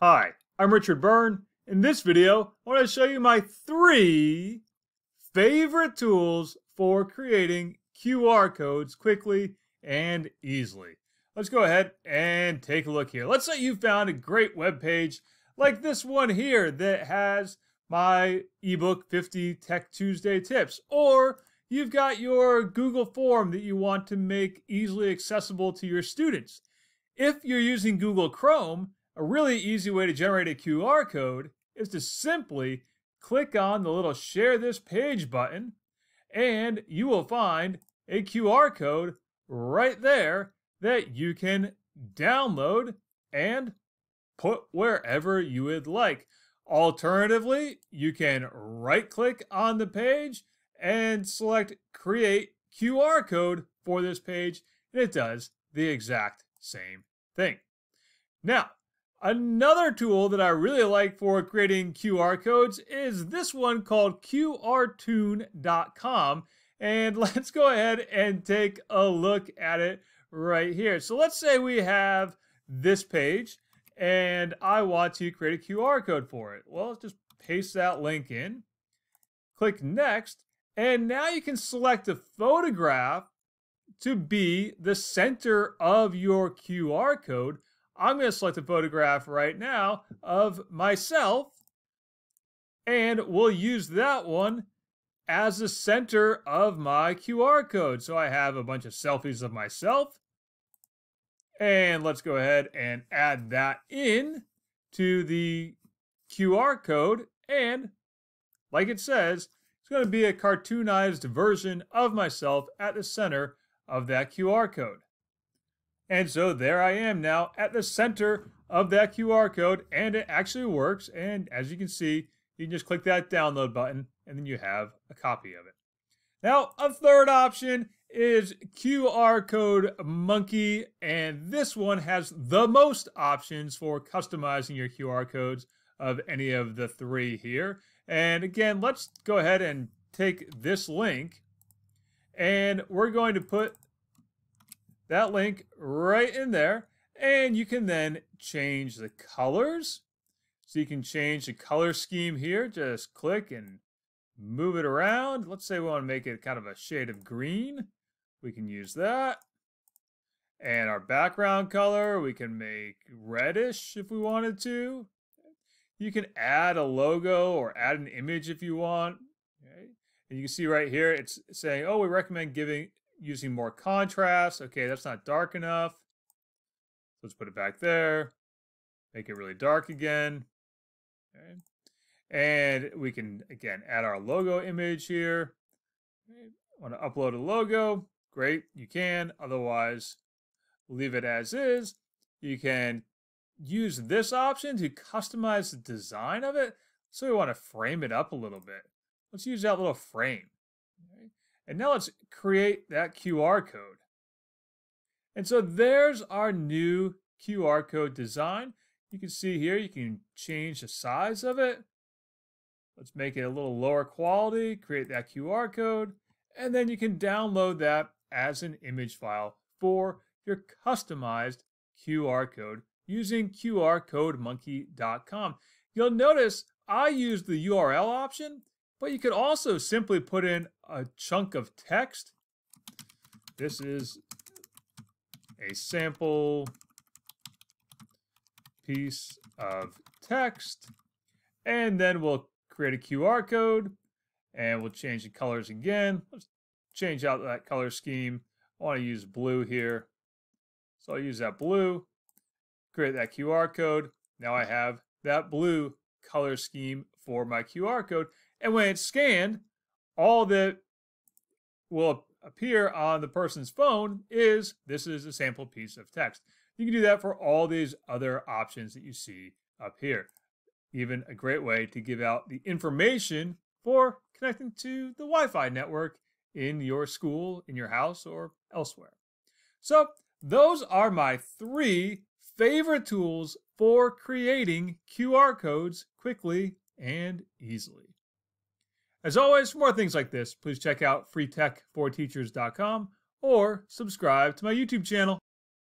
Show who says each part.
Speaker 1: Hi, I'm Richard Byrne. In this video, I want to show you my three favorite tools for creating QR codes quickly and easily. Let's go ahead and take a look here. Let's say you found a great web page like this one here that has my ebook 50 Tech Tuesday tips, or you've got your Google form that you want to make easily accessible to your students. If you're using Google Chrome, a really easy way to generate a QR code is to simply click on the little share this page button and you will find a QR code right there that you can download and put wherever you would like. Alternatively, you can right click on the page and select create QR code for this page and it does the exact same thing. Now, Another tool that I really like for creating QR codes is this one called QRTune.com. And let's go ahead and take a look at it right here. So let's say we have this page and I want to create a QR code for it. Well, let's just paste that link in, click next, and now you can select a photograph to be the center of your QR code I'm going to select a photograph right now of myself, and we'll use that one as the center of my QR code. So I have a bunch of selfies of myself, and let's go ahead and add that in to the QR code, and like it says, it's going to be a cartoonized version of myself at the center of that QR code. And so there I am now at the center of that QR code and it actually works. And as you can see, you can just click that download button and then you have a copy of it. Now, a third option is QR Code Monkey, and this one has the most options for customizing your QR codes of any of the three here. And again, let's go ahead and take this link, and we're going to put that link right in there. And you can then change the colors. So you can change the color scheme here. Just click and move it around. Let's say we want to make it kind of a shade of green. We can use that. And our background color, we can make reddish if we wanted to. You can add a logo or add an image if you want. Okay. And you can see right here, it's saying, oh, we recommend giving using more contrast. Okay, that's not dark enough. Let's put it back there. Make it really dark again. Okay. And we can, again, add our logo image here. Want to upload a logo? Great, you can. Otherwise, leave it as is. You can use this option to customize the design of it. So we want to frame it up a little bit. Let's use that little frame. And now let's create that QR code. And so there's our new QR code design. You can see here, you can change the size of it. Let's make it a little lower quality, create that QR code, and then you can download that as an image file for your customized QR code using qrcodemonkey.com. You'll notice I use the URL option but you could also simply put in a chunk of text. This is a sample piece of text. And then we'll create a QR code and we'll change the colors again. Let's change out that color scheme. I want to use blue here. So I'll use that blue, create that QR code. Now I have that blue color scheme for my QR code. And when it's scanned, all that will appear on the person's phone is this is a sample piece of text. You can do that for all these other options that you see up here. Even a great way to give out the information for connecting to the Wi-Fi network in your school, in your house, or elsewhere. So those are my three favorite tools for creating QR codes quickly and easily. As always, for more things like this, please check out freetech4teachers.com or subscribe to my YouTube channel.